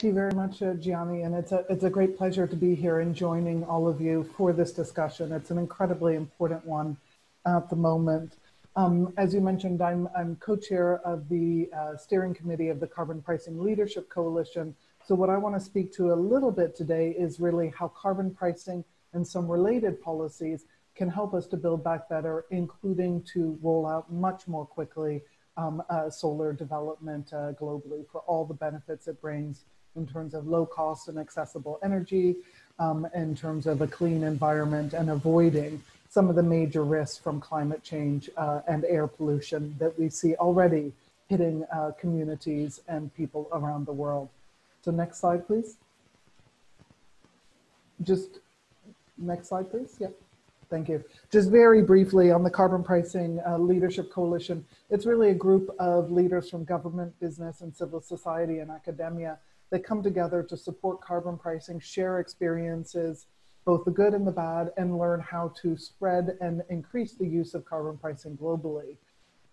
Thank you very much, uh, Gianni, and it's a, it's a great pleasure to be here and joining all of you for this discussion. It's an incredibly important one at the moment. Um, as you mentioned, I'm, I'm co-chair of the uh, steering committee of the Carbon Pricing Leadership Coalition. So what I want to speak to a little bit today is really how carbon pricing and some related policies can help us to build back better, including to roll out much more quickly um, uh, solar development uh, globally for all the benefits it brings in terms of low cost and accessible energy, um, in terms of a clean environment and avoiding some of the major risks from climate change uh, and air pollution that we see already hitting uh, communities and people around the world. So next slide, please. Just next slide, please. Yep. Thank you. Just very briefly on the Carbon Pricing uh, Leadership Coalition, it's really a group of leaders from government, business, and civil society and academia they come together to support carbon pricing, share experiences, both the good and the bad, and learn how to spread and increase the use of carbon pricing globally.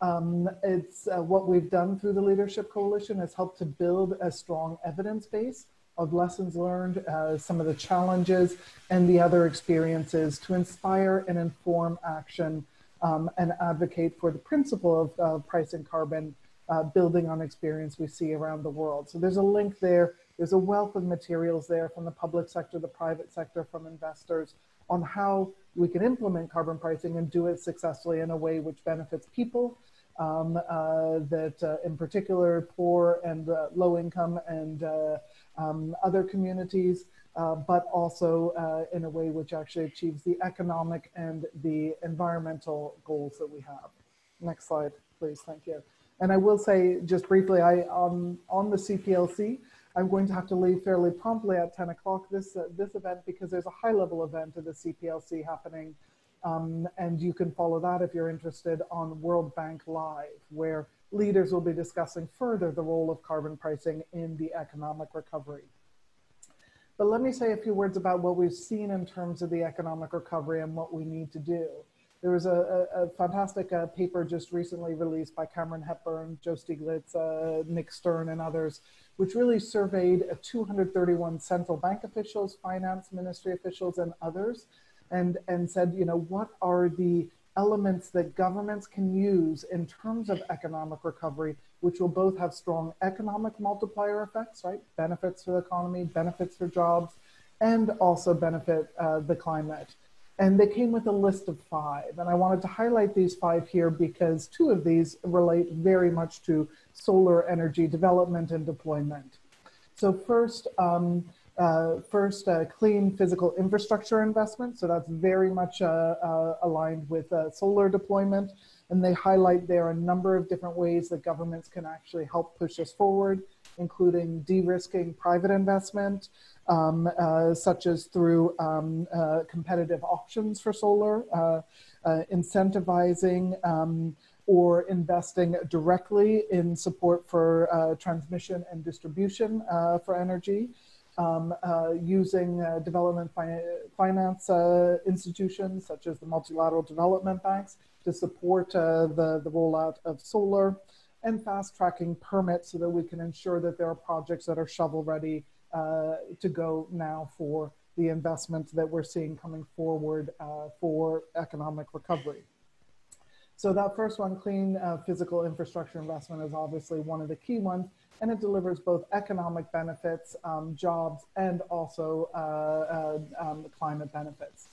Um, it's uh, what we've done through the Leadership Coalition has helped to build a strong evidence base of lessons learned, uh, some of the challenges, and the other experiences to inspire and inform action um, and advocate for the principle of uh, pricing carbon uh, building on experience we see around the world. So there's a link there. There's a wealth of materials there from the public sector, the private sector, from investors on how we can implement carbon pricing and do it successfully in a way which benefits people, um, uh, that uh, in particular poor and uh, low income and uh, um, other communities, uh, but also in a way which actually achieves the economic and the environmental goals that we have. Next slide, please. Thank you. And I will say just briefly, I um, on the CPLC, I'm going to have to leave fairly promptly at 10 o'clock this, uh, this event because there's a high level event at the CPLC happening. Um, and you can follow that if you're interested on World Bank Live, where leaders will be discussing further the role of carbon pricing in the economic recovery. But let me say a few words about what we've seen in terms of the economic recovery and what we need to do. There was a, a, a fantastic uh, paper just recently released by Cameron Hepburn, Joe Stiglitz, uh, Nick Stern, and others, which really surveyed uh, 231 central bank officials, finance ministry officials, and others, and, and said, you know, what are the elements that governments can use in terms of economic recovery, which will both have strong economic multiplier effects, right? Benefits for the economy, benefits for jobs, and also benefit uh, the climate. And they came with a list of five. And I wanted to highlight these five here because two of these relate very much to solar energy development and deployment. So first, um, uh, first uh, clean physical infrastructure investment. So that's very much uh, uh aligned with uh, solar deployment. And they highlight there a number of different ways that governments can actually help push us forward, including de-risking private investment, um, uh, such as through um, uh, competitive auctions for solar, uh, uh incentivizing um, or investing directly in support for uh, transmission and distribution uh, for energy. Um, using development fi finance institutions such as the multilateral development banks to support the, the rollout of solar and fast tracking permits so that we can ensure that there are projects that are shovel ready uh, to go now for the investment that we're seeing coming forward uh, for economic recovery. So that first one, clean uh, physical infrastructure investment is obviously one of the key ones, and it delivers both economic benefits, um, jobs, and also uh, uh, um, climate benefits.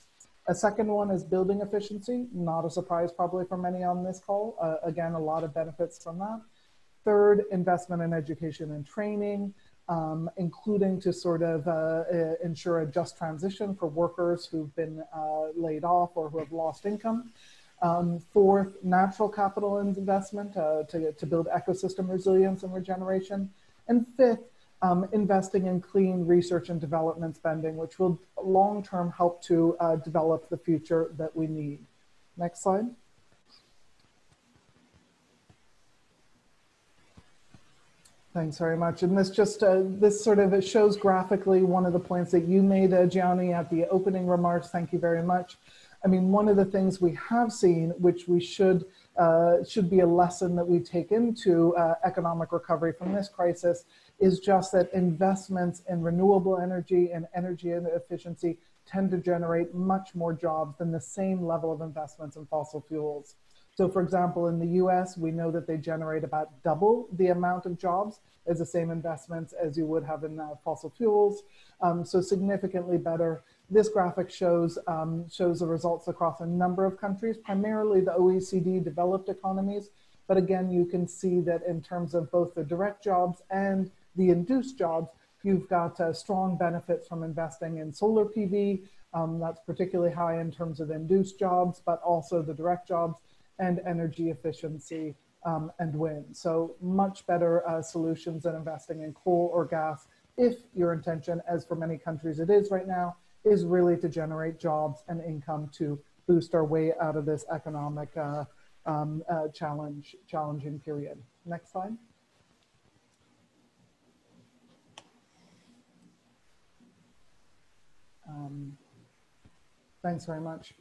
A second one is building efficiency, not a surprise probably for many on this call. Uh, again, a lot of benefits from that. Third, investment in education and training um, including to sort of uh, uh, ensure a just transition for workers who've been uh, laid off or who have lost income. Um, fourth, natural capital investment uh, to, to build ecosystem resilience and regeneration. And fifth, um, investing in clean research and development spending, which will long term help to uh, develop the future that we need. Next slide. Thanks very much. And this just, uh, this sort of shows graphically one of the points that you made, uh, Gianni, at the opening remarks. Thank you very much. I mean, one of the things we have seen, which we should uh, should be a lesson that we take into uh, economic recovery from this crisis is just that investments in renewable energy and energy efficiency tend to generate much more jobs than the same level of investments in fossil fuels. So, for example, in the US, we know that they generate about double the amount of jobs as the same investments as you would have in uh, fossil fuels. Um, so, significantly better. This graphic shows, um, shows the results across a number of countries, primarily the OECD developed economies. But again, you can see that in terms of both the direct jobs and the induced jobs, you've got uh, strong benefits from investing in solar PV. Um, that's particularly high in terms of induced jobs, but also the direct jobs and energy efficiency um, and wind. So much better uh, solutions than investing in coal or gas if your intention, as for many countries it is right now, is really to generate jobs and income to boost our way out of this economic uh, um, uh, challenge, challenging period. Next slide. Um, thanks very much.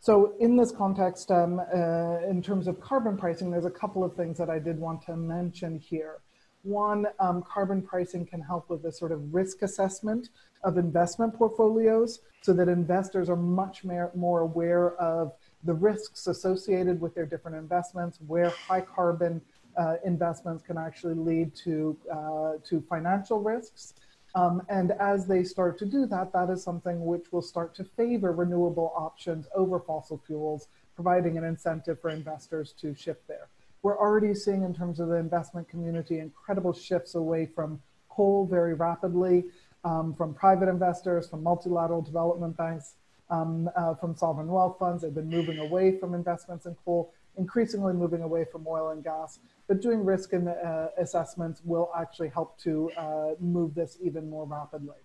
So in this context, um, uh, in terms of carbon pricing, there's a couple of things that I did want to mention here. One, um, carbon pricing can help with the sort of risk assessment of investment portfolios so that investors are much more aware of the risks associated with their different investments, where high carbon uh, investments can actually lead to, uh, to financial risks. Um, and as they start to do that, that is something which will start to favor renewable options over fossil fuels, providing an incentive for investors to shift there. We're already seeing in terms of the investment community incredible shifts away from coal very rapidly, um, from private investors, from multilateral development banks, um, uh, from sovereign wealth funds. They've been moving away from investments in coal, increasingly moving away from oil and gas but doing risk and uh, assessments will actually help to uh, move this even more rapidly.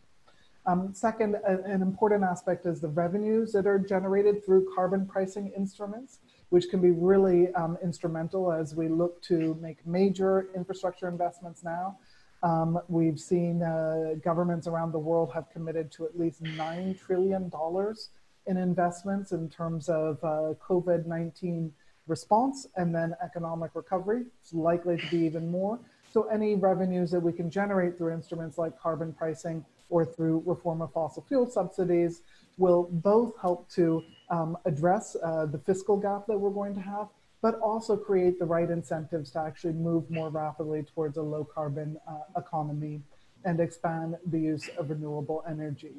Um, second, an important aspect is the revenues that are generated through carbon pricing instruments, which can be really um, instrumental as we look to make major infrastructure investments now. Um, we've seen uh, governments around the world have committed to at least $9 trillion in investments in terms of uh, COVID 19 response and then economic recovery. It's likely to be even more. So any revenues that we can generate through instruments like carbon pricing or through reform of fossil fuel subsidies will both help to um, address uh, the fiscal gap that we're going to have, but also create the right incentives to actually move more rapidly towards a low carbon uh, economy and expand the use of renewable energy.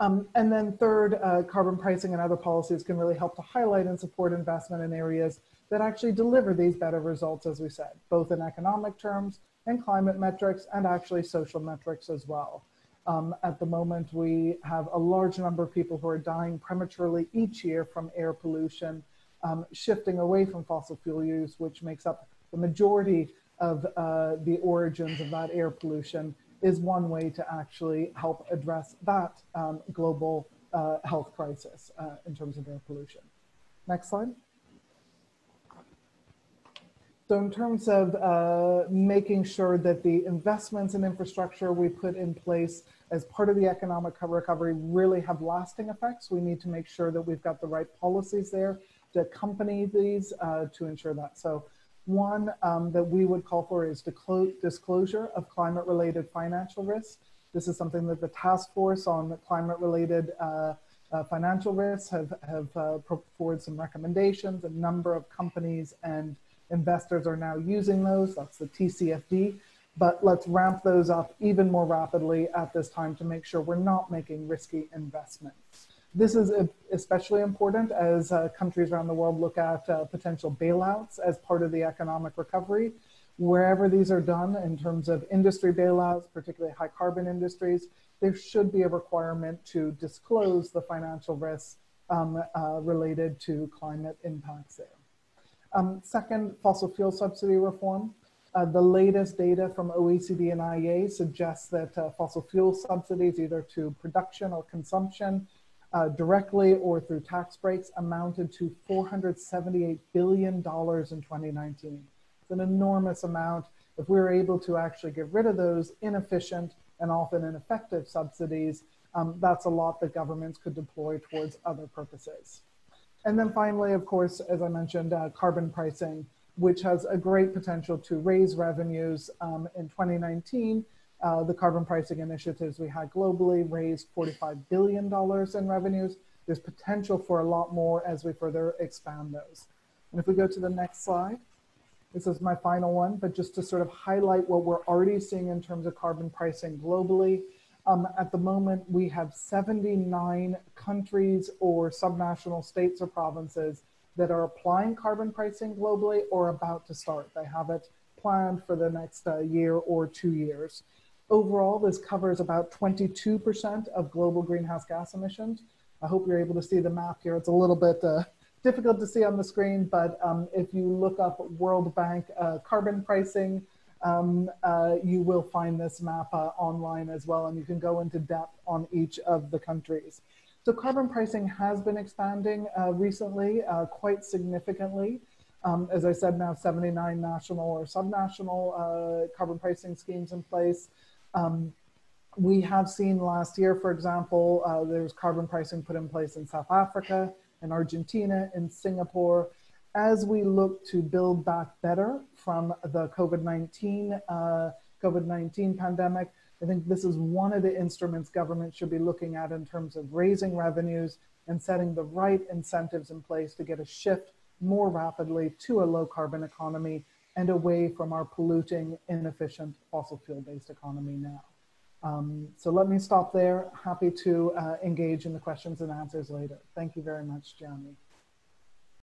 Um, and then third, uh, carbon pricing and other policies can really help to highlight and support investment in areas that actually deliver these better results, as we said, both in economic terms and climate metrics and actually social metrics as well. Um, at the moment, we have a large number of people who are dying prematurely each year from air pollution, um, shifting away from fossil fuel use, which makes up the majority of uh, the origins of that air pollution is one way to actually help address that um, global uh, health crisis uh, in terms of air pollution. Next slide. So in terms of uh, making sure that the investments in infrastructure we put in place as part of the economic recovery really have lasting effects, we need to make sure that we've got the right policies there to accompany these uh, to ensure that. So one um, that we would call for is disclosure of climate related financial risks. This is something that the task force on climate related uh, uh, financial risks have, have uh, put forward some recommendations. A number of companies and investors are now using those. That's the TCFD. But let's ramp those up even more rapidly at this time to make sure we're not making risky investments. This is especially important as uh, countries around the world look at uh, potential bailouts as part of the economic recovery. Wherever these are done in terms of industry bailouts, particularly high carbon industries, there should be a requirement to disclose the financial risks um, uh, related to climate impacts there. Um, second, fossil fuel subsidy reform. Uh, the latest data from OECD and IEA suggests that uh, fossil fuel subsidies, either to production or consumption, uh, directly or through tax breaks amounted to $478 billion in 2019. It's an enormous amount. If we were able to actually get rid of those inefficient and often ineffective subsidies, um, that's a lot that governments could deploy towards other purposes. And then finally, of course, as I mentioned, uh, carbon pricing, which has a great potential to raise revenues um, in 2019. Uh, the carbon pricing initiatives we had globally raised $45 billion in revenues. There's potential for a lot more as we further expand those. And if we go to the next slide, this is my final one, but just to sort of highlight what we're already seeing in terms of carbon pricing globally. Um, at the moment, we have 79 countries or subnational states or provinces that are applying carbon pricing globally or about to start. They have it planned for the next uh, year or two years. Overall, this covers about 22% of global greenhouse gas emissions. I hope you're able to see the map here. It's a little bit uh, difficult to see on the screen, but um, if you look up World Bank uh, carbon pricing, um, uh, you will find this map uh, online as well, and you can go into depth on each of the countries. So carbon pricing has been expanding uh, recently uh, quite significantly. Um, as I said, now 79 national or subnational uh, carbon pricing schemes in place. Um, we have seen last year, for example, uh, there's carbon pricing put in place in South Africa, in Argentina, in Singapore. As we look to build back better from the COVID-19 uh, COVID-19 pandemic, I think this is one of the instruments government should be looking at in terms of raising revenues and setting the right incentives in place to get a shift more rapidly to a low carbon economy and away from our polluting, inefficient fossil fuel based economy now. Um, so let me stop there. Happy to uh, engage in the questions and answers later. Thank you very much, Jeremy.